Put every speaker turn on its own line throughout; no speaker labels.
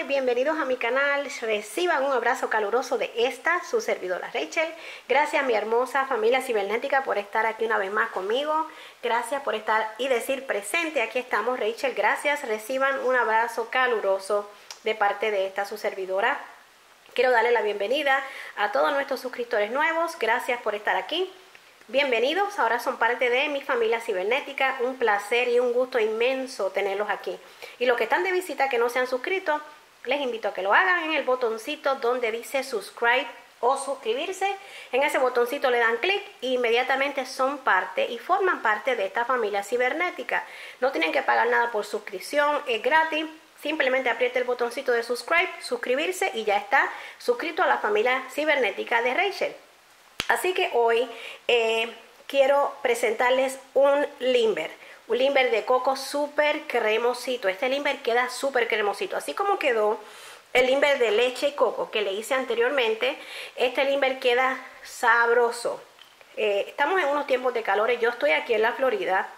bienvenidos a mi canal. Reciban un abrazo caluroso de esta, su servidora Rachel. Gracias mi hermosa familia cibernética por estar aquí una vez más conmigo. Gracias por estar y decir presente. Aquí estamos Rachel. Gracias. Reciban un abrazo caluroso de parte de esta, su servidora. Quiero darle la bienvenida a todos nuestros suscriptores nuevos. Gracias por estar aquí. Bienvenidos, ahora son parte de mi familia cibernética. Un placer y un gusto inmenso tenerlos aquí. Y los que están de visita que no se han suscrito, les invito a que lo hagan en el botoncito donde dice subscribe o suscribirse. En ese botoncito le dan clic e inmediatamente son parte y forman parte de esta familia cibernética. No tienen que pagar nada por suscripción, es gratis. Simplemente apriete el botoncito de subscribe, suscribirse y ya está suscrito a la familia cibernética de Rachel. Así que hoy eh, quiero presentarles un limber. Un limber de coco súper cremosito. Este limber queda súper cremosito. Así como quedó el limber de leche y coco que le hice anteriormente. Este limber queda sabroso. Eh, estamos en unos tiempos de calores. Yo estoy aquí en la Florida.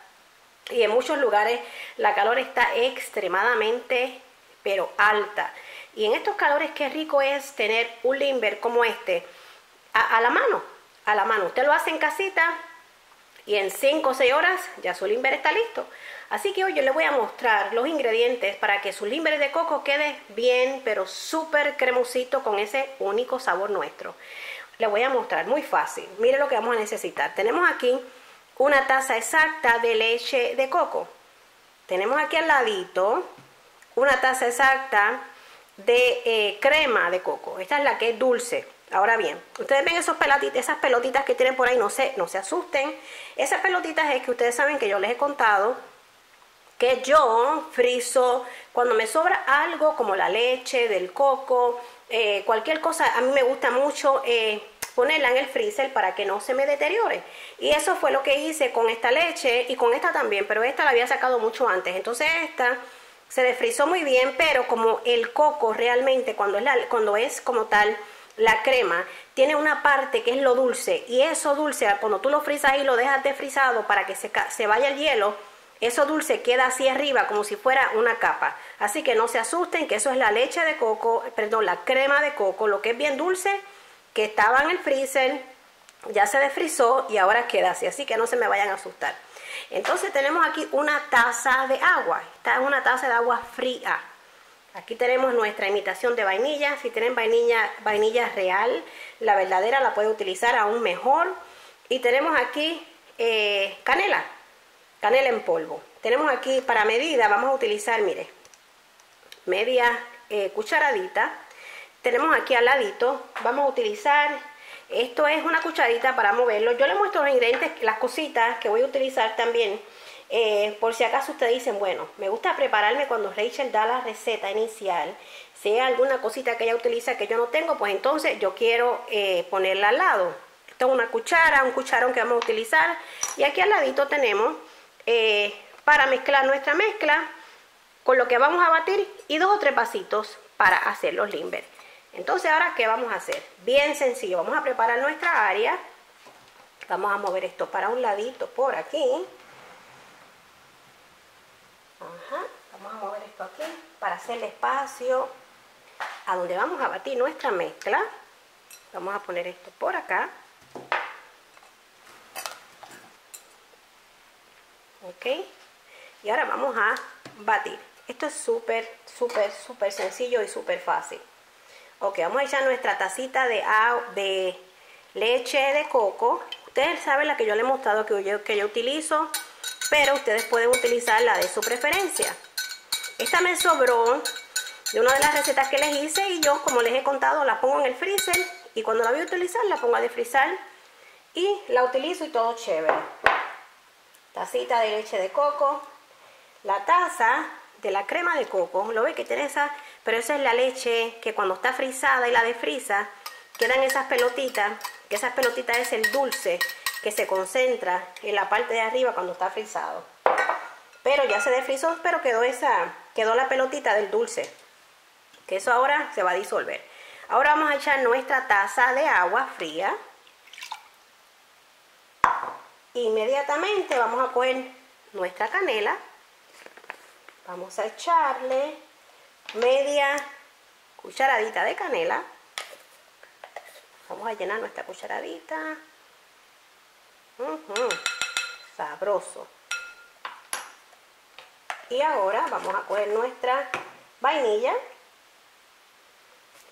Y en muchos lugares la calor está extremadamente, pero alta. Y en estos calores qué rico es tener un limber como este a la mano a la mano. Usted lo hace en casita y en 5 o 6 horas ya su limber está listo. Así que hoy yo le voy a mostrar los ingredientes para que su limber de coco quede bien, pero súper cremosito con ese único sabor nuestro. Le voy a mostrar, muy fácil. Mire lo que vamos a necesitar. Tenemos aquí una taza exacta de leche de coco. Tenemos aquí al ladito una taza exacta de eh, crema de coco. Esta es la que es dulce. Ahora bien, ustedes ven esas pelotitas que tienen por ahí, no se, no se asusten. Esas pelotitas es que ustedes saben que yo les he contado que yo friso cuando me sobra algo como la leche, del coco, eh, cualquier cosa, a mí me gusta mucho eh, ponerla en el freezer para que no se me deteriore. Y eso fue lo que hice con esta leche y con esta también, pero esta la había sacado mucho antes. Entonces esta se desfrizó muy bien, pero como el coco realmente cuando es, cuando es como tal la crema tiene una parte que es lo dulce y eso dulce cuando tú lo frisas y lo dejas desfrizado para que se, se vaya el hielo, eso dulce queda así arriba como si fuera una capa. Así que no se asusten que eso es la leche de coco, perdón, la crema de coco, lo que es bien dulce, que estaba en el freezer, ya se desfrizó y ahora queda así. Así que no se me vayan a asustar. Entonces tenemos aquí una taza de agua. Esta es una taza de agua fría. Aquí tenemos nuestra imitación de vainilla. Si tienen vainilla, vainilla real, la verdadera la puede utilizar aún mejor. Y tenemos aquí eh, canela, canela en polvo. Tenemos aquí para medida, vamos a utilizar, mire, media eh, cucharadita. Tenemos aquí al ladito, vamos a utilizar, esto es una cucharita para moverlo. Yo les muestro los ingredientes, las cositas que voy a utilizar también eh, por si acaso ustedes dicen, bueno, me gusta prepararme cuando Rachel da la receta inicial. Si hay alguna cosita que ella utiliza que yo no tengo, pues entonces yo quiero eh, ponerla al lado. Esto es una cuchara, un cucharón que vamos a utilizar. Y aquí al ladito tenemos eh, para mezclar nuestra mezcla con lo que vamos a batir y dos o tres vasitos para hacer los limber. Entonces ahora, ¿qué vamos a hacer? Bien sencillo, vamos a preparar nuestra área. Vamos a mover esto para un ladito por aquí. Vamos a mover esto aquí para hacerle espacio a donde vamos a batir nuestra mezcla. Vamos a poner esto por acá. Ok. Y ahora vamos a batir. Esto es súper, súper, súper sencillo y súper fácil. Ok, vamos a echar nuestra tacita de, de leche de coco. Ustedes saben la que yo les he mostrado que yo, que yo utilizo pero ustedes pueden utilizar la de su preferencia. Esta me sobró de una de las recetas que les hice y yo, como les he contado, la pongo en el freezer y cuando la voy a utilizar la pongo a desfrizar y la utilizo y todo chévere. Tacita de leche de coco, la taza de la crema de coco, lo ve que tiene esa, pero esa es la leche que cuando está frizada y la desfriza, quedan esas pelotitas, que esas pelotitas es el dulce que se concentra en la parte de arriba cuando está frisado. Pero ya se desfrizó, pero quedó esa, quedó la pelotita del dulce. Que eso ahora se va a disolver. Ahora vamos a echar nuestra taza de agua fría. Inmediatamente vamos a coger nuestra canela. Vamos a echarle media cucharadita de canela. Vamos a llenar nuestra cucharadita. Sabroso. Y ahora vamos a coger nuestra vainilla.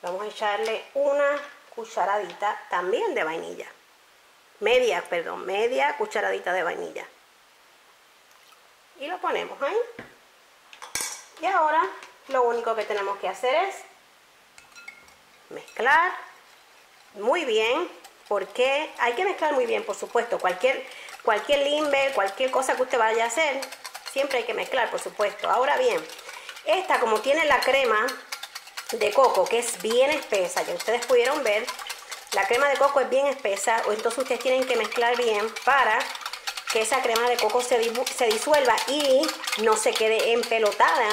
Vamos a echarle una cucharadita también de vainilla. Media, perdón, media cucharadita de vainilla. Y lo ponemos ahí. Y ahora lo único que tenemos que hacer es mezclar muy bien. Porque hay que mezclar muy bien, por supuesto. Cualquier, cualquier cualquier cosa que usted vaya a hacer, siempre hay que mezclar, por supuesto. Ahora bien, esta como tiene la crema de coco, que es bien espesa, que ustedes pudieron ver, la crema de coco es bien espesa, o entonces ustedes tienen que mezclar bien para que esa crema de coco se disuelva y no se quede empelotada.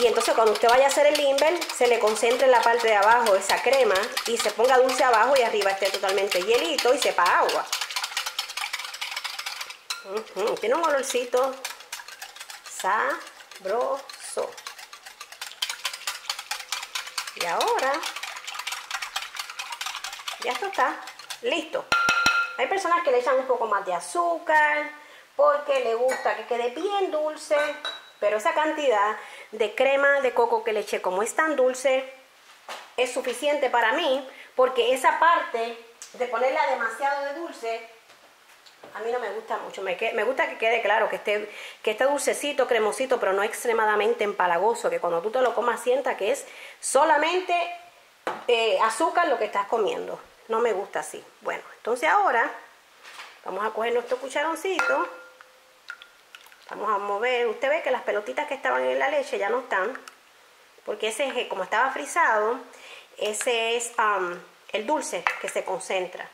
Y entonces cuando usted vaya a hacer el limber, se le concentre en la parte de abajo esa crema y se ponga dulce abajo y arriba esté totalmente hielito y sepa agua. Tiene un olorcito sabroso. Y ahora, ya esto está listo. Hay personas que le echan un poco más de azúcar porque le gusta que quede bien dulce, pero esa cantidad de crema de coco que le eché, como es tan dulce, es suficiente para mí porque esa parte de ponerla demasiado de dulce a mí no me gusta mucho. Me, me, gusta que quede claro que esté, que esté dulcecito, cremosito, pero no extremadamente empalagoso. Que cuando tú te lo comas sienta que es solamente eh, azúcar lo que estás comiendo. No me gusta así. Bueno, entonces ahora vamos a coger nuestro cucharoncito. Vamos a mover. Usted ve que las pelotitas que estaban en la leche ya no están. Porque ese, como estaba frisado, ese es el dulce que se concentra.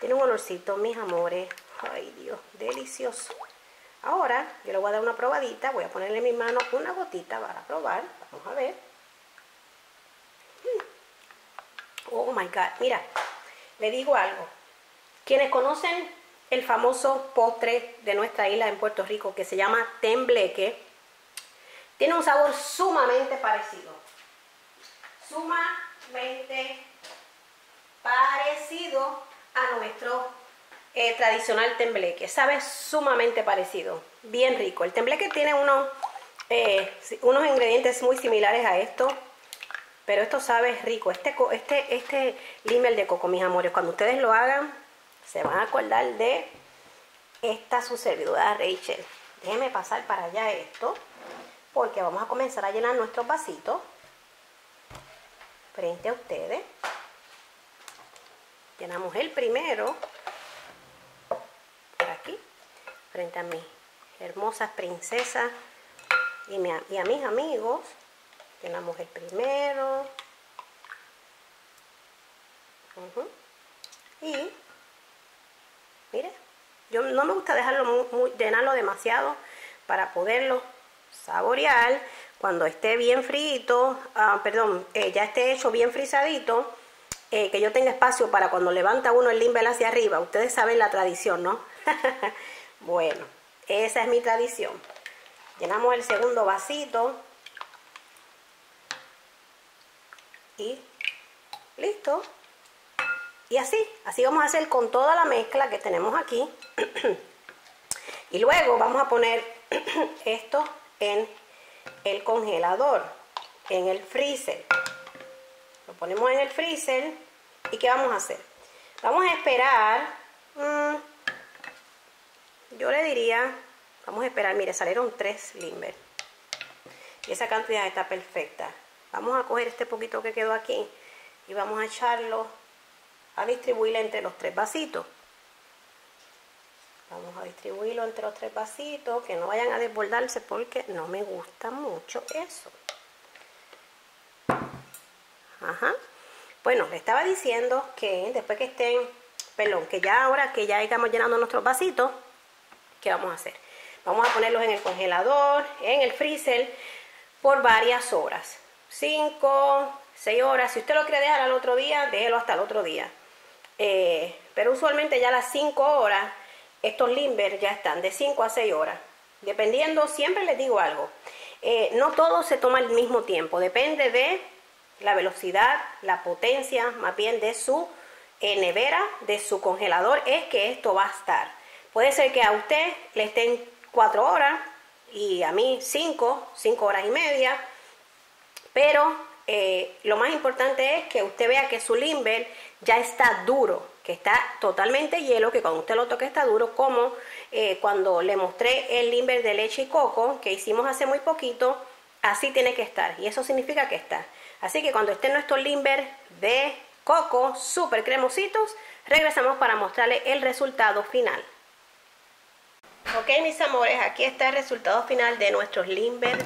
Tiene un olorcito, mis amores. Ay, Dios, delicioso. Ahora, yo le voy a dar una probadita. Voy a ponerle en mi mano una gotita para probar. Vamos a ver. Mm. Oh, my God. Mira, le digo algo. Quienes conocen el famoso postre de nuestra isla en Puerto Rico que se llama tembleque, tiene un sabor sumamente parecido. Sumamente parecido a nuestro eh, tradicional tembleque. Sabe sumamente parecido, bien rico. El tembleque tiene unos, eh, unos ingredientes muy similares a esto, pero esto sabe rico. Este, este, este limel de coco, mis amores, cuando ustedes lo hagan, se van a acordar de esta su servidora Rachel. Déjenme pasar para allá esto, porque vamos a comenzar a llenar nuestros vasitos frente a ustedes. Llenamos el primero por aquí, frente a mis hermosas princesas y, a mis amigos. Llenamos el primero. Y, mire, yo no me gusta dejarlo muy, llenarlo demasiado para poderlo saborear cuando esté bien frito, ah, perdón, eh, ya esté hecho bien frisadito eh, que yo tenga espacio para cuando levanta uno el limbel hacia arriba. Ustedes saben la tradición, ¿no? bueno, esa es mi tradición. Llenamos el segundo vasito. Y listo. Y así, así vamos a hacer con toda la mezcla que tenemos aquí. y luego vamos a poner esto en el congelador, en el freezer. Lo ponemos en el freezer ¿Y qué vamos a hacer? Vamos a esperar, mm, yo le diría, vamos a esperar, mire, salieron tres limber. Y esa cantidad está perfecta. Vamos a coger este poquito que quedó aquí y vamos a echarlo, a distribuirlo entre los tres vasitos. Vamos a distribuirlo entre los tres vasitos, que no vayan a desbordarse porque no me gusta mucho eso. Ajá. Bueno, le estaba diciendo que después que estén, perdón, que ya ahora que ya estamos llenando nuestros vasitos, ¿qué vamos a hacer? Vamos a ponerlos en el congelador, en el freezer, por varias horas. 5, 6 horas. Si usted lo quiere dejar al otro día, déjelo hasta el otro día. Eh, pero usualmente ya a las 5 horas, estos limber ya están de 5 a 6 horas. Dependiendo, siempre les digo algo. Eh, no todo se toma al mismo tiempo. Depende de la velocidad, la potencia más bien de su eh, nevera, de su congelador, es que esto va a estar. Puede ser que a usted le estén cuatro horas y a mí cinco, cinco horas y media, pero eh, lo más importante es que usted vea que su limber ya está duro, que está totalmente hielo, que cuando usted lo toque está duro, como eh, cuando le mostré el limber de leche y coco que hicimos hace muy poquito, así tiene que estar y eso significa que está. Así que cuando estén nuestros limber de coco súper cremositos, regresamos para mostrarle el resultado final. Ok, mis amores, aquí está el resultado final de nuestros limber,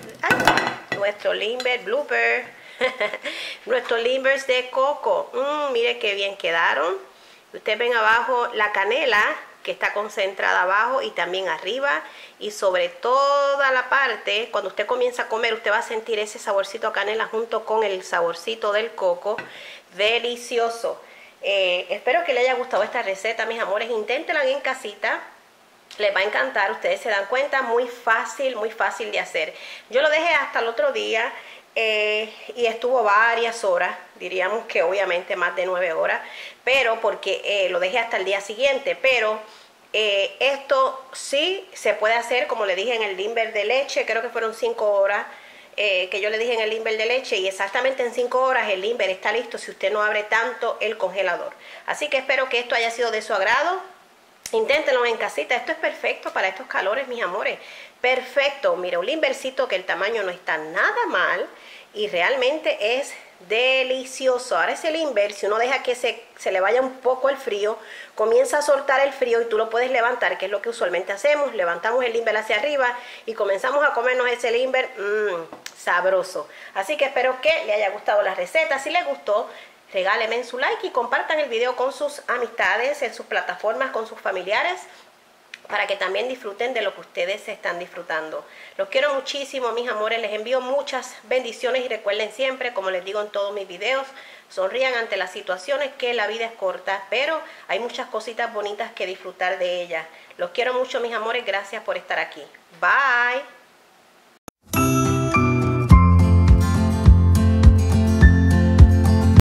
nuestro limber blooper, nuestros limbers de coco. Mm, mire qué bien quedaron. Ustedes ven abajo la canela que está concentrada abajo y también arriba y sobre toda la parte, cuando usted comienza a comer, usted va a sentir ese saborcito a canela junto con el saborcito del coco. Delicioso. Eh, espero que les haya gustado esta receta, mis amores. Inténtenla en casita les va a encantar, ustedes se dan cuenta, muy fácil, muy fácil de hacer. Yo lo dejé hasta el otro día eh, y estuvo varias horas, diríamos que obviamente más de nueve horas, pero porque eh, lo dejé hasta el día siguiente, pero eh, esto sí se puede hacer, como le dije en el limber de leche, creo que fueron cinco horas. que yo le dije en el limber de leche y exactamente en cinco horas el limber está listo si usted no abre tanto el congelador. Así que espero que esto haya sido de su agrado. Inténtenlo en casita, esto es perfecto para estos calores, mis amores. Perfecto, mira, un limbercito que el tamaño no está nada mal y realmente es delicioso. Ahora ese limber, si uno deja que se, se, le vaya un poco el frío, comienza a soltar el frío y tú lo puedes levantar, que es lo que usualmente hacemos. Levantamos el limber hacia arriba y comenzamos a comernos ese limber mmm, sabroso. Así que espero que le haya gustado la receta. Si le gustó, Regáleme su like y compartan el video con sus amistades, en sus plataformas, con sus familiares, para que también disfruten de lo que ustedes están disfrutando. Los quiero muchísimo, mis amores, les envío muchas bendiciones y recuerden siempre, como les digo en todos mis videos, sonrían ante las situaciones que la vida es corta, pero hay muchas cositas bonitas que disfrutar de ellas. Los quiero mucho, mis amores, gracias por estar aquí. Bye.